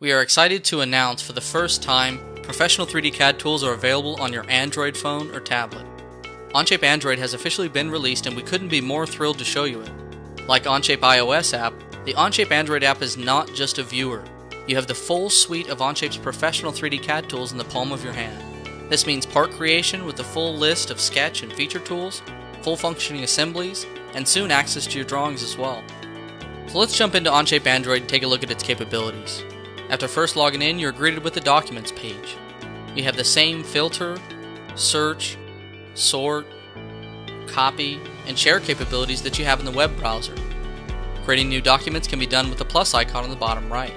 We are excited to announce for the first time professional 3D CAD tools are available on your Android phone or tablet. Onshape Android has officially been released and we couldn't be more thrilled to show you it. Like Onshape iOS app, the Onshape Android app is not just a viewer. You have the full suite of Onshape's professional 3D CAD tools in the palm of your hand. This means part creation with the full list of sketch and feature tools, full functioning assemblies, and soon access to your drawings as well. So let's jump into Onshape Android and take a look at its capabilities. After first logging in, you're greeted with the Documents page. You have the same filter, search, sort, copy, and share capabilities that you have in the web browser. Creating new documents can be done with the plus icon on the bottom right.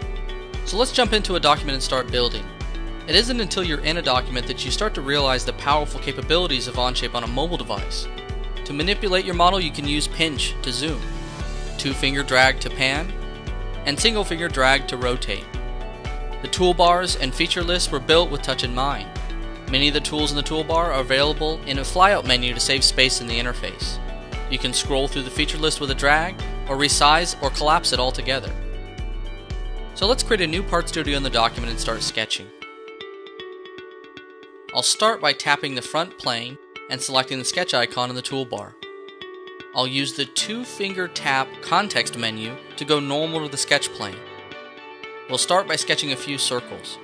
So let's jump into a document and start building. It isn't until you're in a document that you start to realize the powerful capabilities of Onshape on a mobile device. To manipulate your model, you can use pinch to zoom, two finger drag to pan, and single finger drag to rotate. The toolbars and feature lists were built with touch in mind. Many of the tools in the toolbar are available in a flyout menu to save space in the interface. You can scroll through the feature list with a drag, or resize or collapse it altogether. So let's create a new part studio in the document and start sketching. I'll start by tapping the front plane and selecting the sketch icon in the toolbar. I'll use the two finger tap context menu to go normal to the sketch plane. We'll start by sketching a few circles.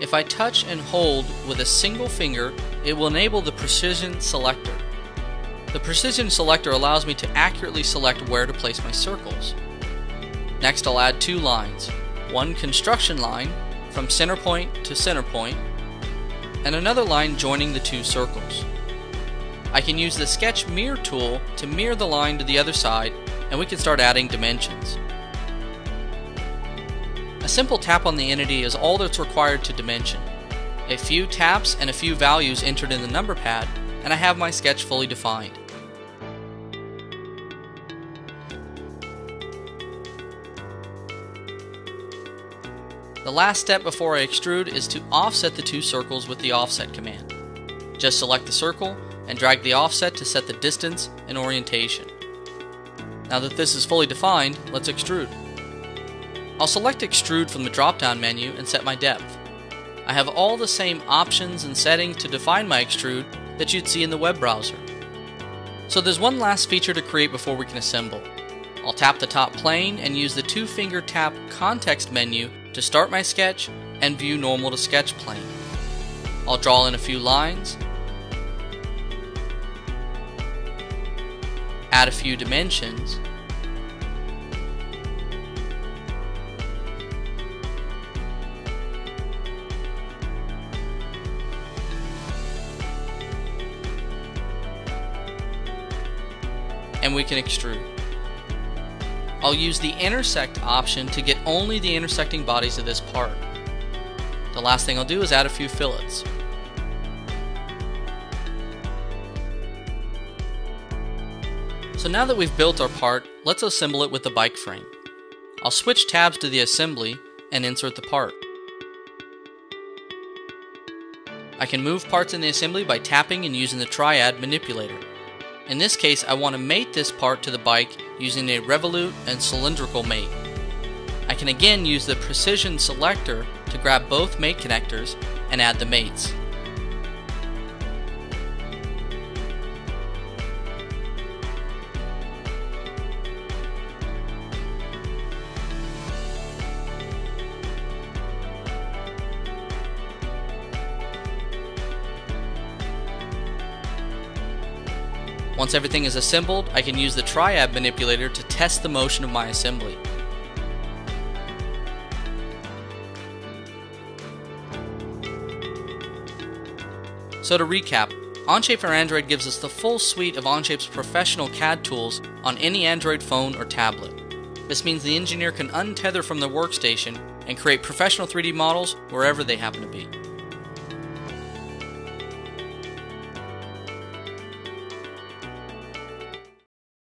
If I touch and hold with a single finger, it will enable the Precision Selector. The Precision Selector allows me to accurately select where to place my circles. Next I'll add two lines, one construction line from center point to center point, and another line joining the two circles. I can use the Sketch Mirror tool to mirror the line to the other side and we can start adding dimensions. A simple tap on the entity is all that's required to dimension. A few taps and a few values entered in the number pad, and I have my sketch fully defined. The last step before I extrude is to offset the two circles with the offset command. Just select the circle and drag the offset to set the distance and orientation. Now that this is fully defined, let's extrude. I'll select Extrude from the drop-down menu and set my depth. I have all the same options and settings to define my extrude that you'd see in the web browser. So there's one last feature to create before we can assemble. I'll tap the top plane and use the two finger tap context menu to start my sketch and view normal to sketch plane. I'll draw in a few lines, add a few dimensions, and we can extrude. I'll use the intersect option to get only the intersecting bodies of this part. The last thing I'll do is add a few fillets. So now that we've built our part, let's assemble it with the bike frame. I'll switch tabs to the assembly and insert the part. I can move parts in the assembly by tapping and using the triad manipulator. In this case, I want to mate this part to the bike using a revolute and cylindrical mate. I can again use the precision selector to grab both mate connectors and add the mates. Once everything is assembled, I can use the triad manipulator to test the motion of my assembly. So to recap, Onshape for Android gives us the full suite of Onshape's professional CAD tools on any Android phone or tablet. This means the engineer can untether from their workstation and create professional 3D models wherever they happen to be.